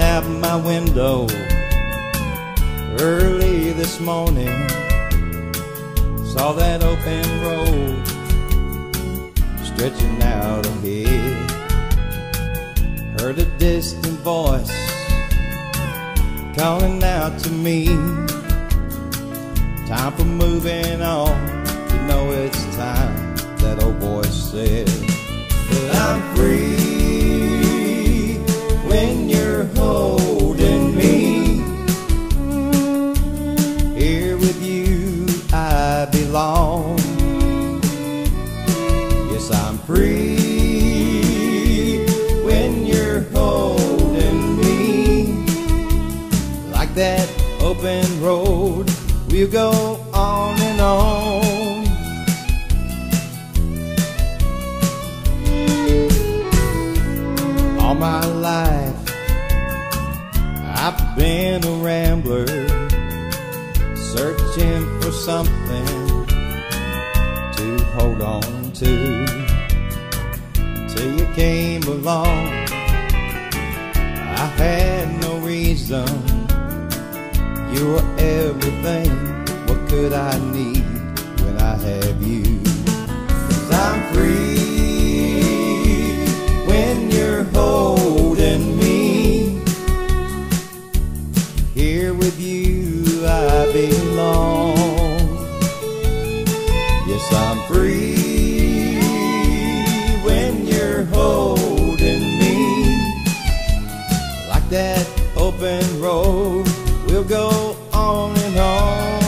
out my window early this morning. Saw that open road stretching out ahead. Heard a distant voice calling out to me. Time for moving on. You know it's time. That old voice said free when you're holding me. Like that open road, we'll go on and on. All my life, I've been a rambler, searching for something to hold on to. Till you came along, I had no reason. You were everything. What could I need when I have you? Cause I'm free when you're holding me. Here with you I belong. Yes, I'm free that open road, we'll go on and on.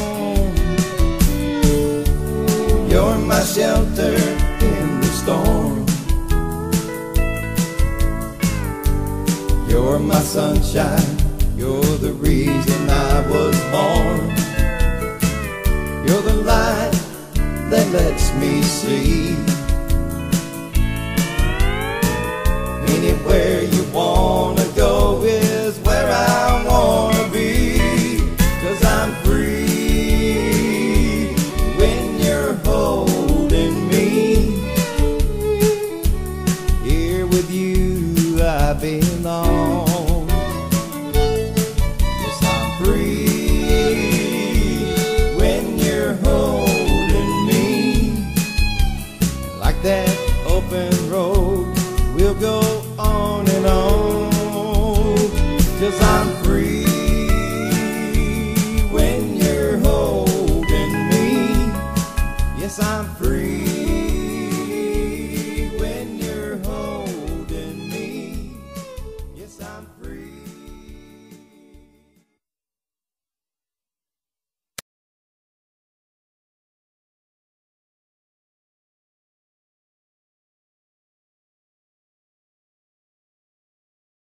You're my shelter in the storm. You're my sunshine. You're the reason I was born. cause I'm free.